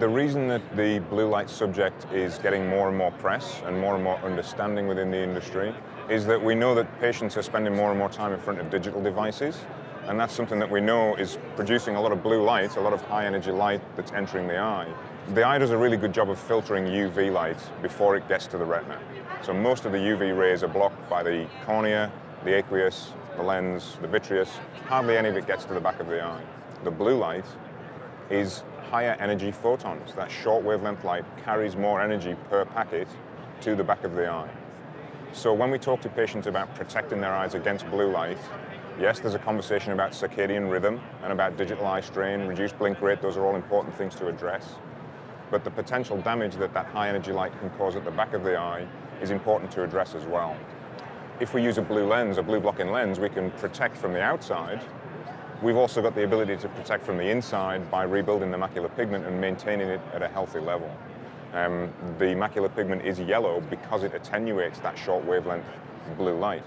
The reason that the blue light subject is getting more and more press and more and more understanding within the industry is that we know that patients are spending more and more time in front of digital devices, and that's something that we know is producing a lot of blue light, a lot of high energy light that's entering the eye. The eye does a really good job of filtering UV light before it gets to the retina. So most of the UV rays are blocked by the cornea, the aqueous, the lens, the vitreous. Hardly any of it gets to the back of the eye. The blue light is higher energy photons. That short wavelength light carries more energy per packet to the back of the eye. So when we talk to patients about protecting their eyes against blue light, yes, there's a conversation about circadian rhythm and about digital eye strain, reduced blink rate, those are all important things to address. But the potential damage that that high energy light can cause at the back of the eye is important to address as well. If we use a blue lens, a blue blocking lens, we can protect from the outside, We've also got the ability to protect from the inside by rebuilding the macular pigment and maintaining it at a healthy level. Um, the macular pigment is yellow because it attenuates that short wavelength blue light.